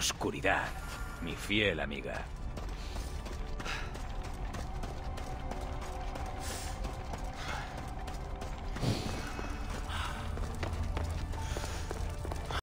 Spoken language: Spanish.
oscuridad, mi fiel amiga.